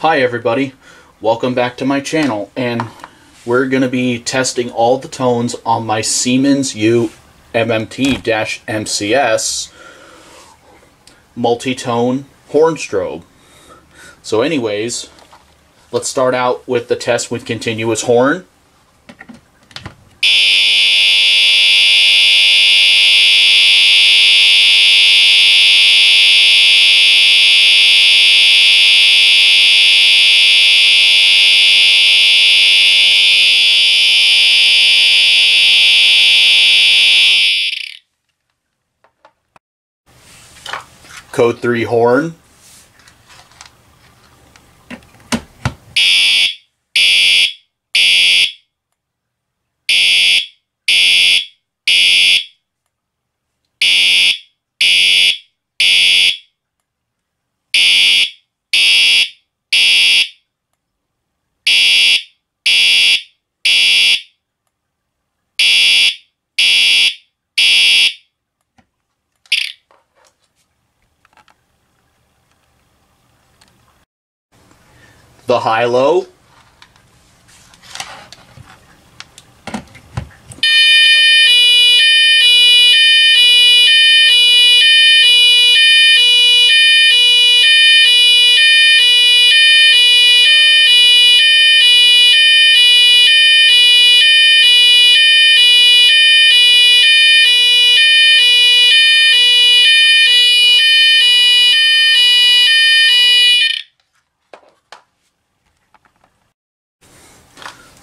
Hi everybody, welcome back to my channel and we're going to be testing all the tones on my Siemens U MMT-MCS multi-tone horn strobe. So anyways, let's start out with the test with continuous horn. Code 3 horn. The high-low.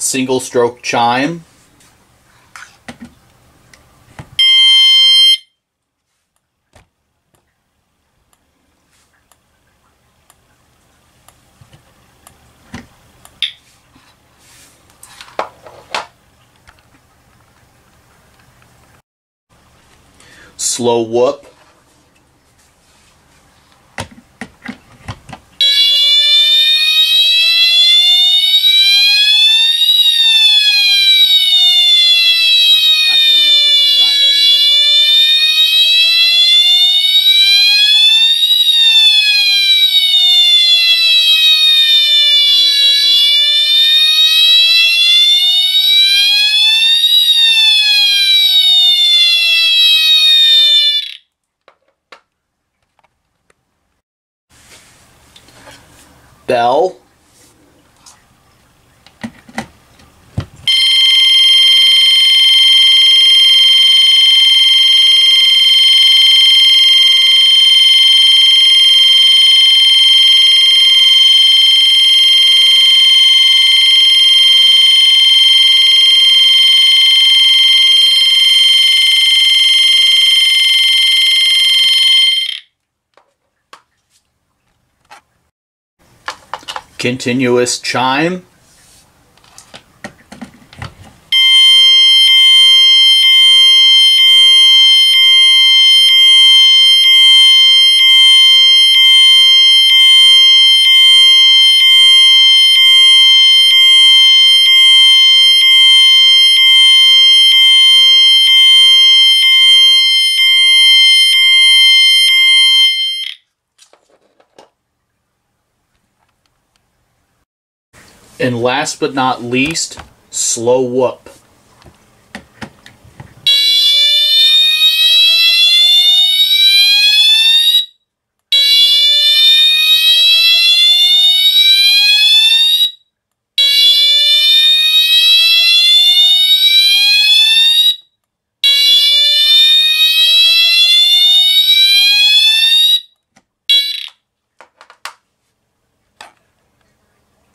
Single stroke chime. Slow whoop. Bell. Continuous chime. And last but not least, slow whoop.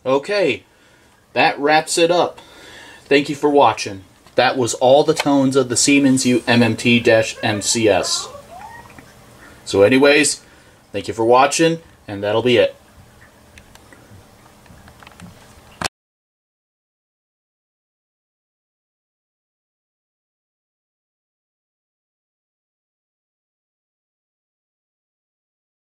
Okay, that wraps it up. Thank you for watching. That was all the tones of the Siemens U MMT-MCS. So anyways, thank you for watching, and that'll be it.